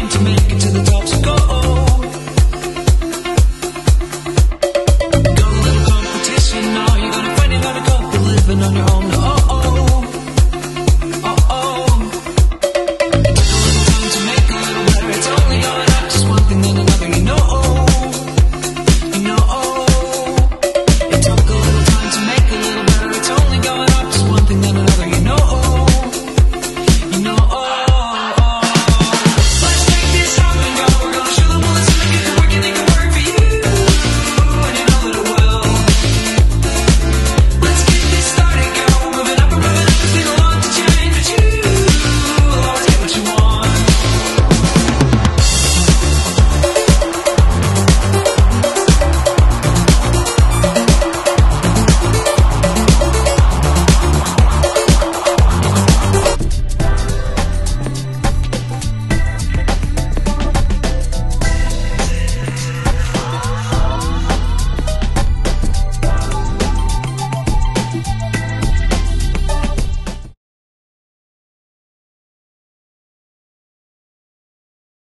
came to me.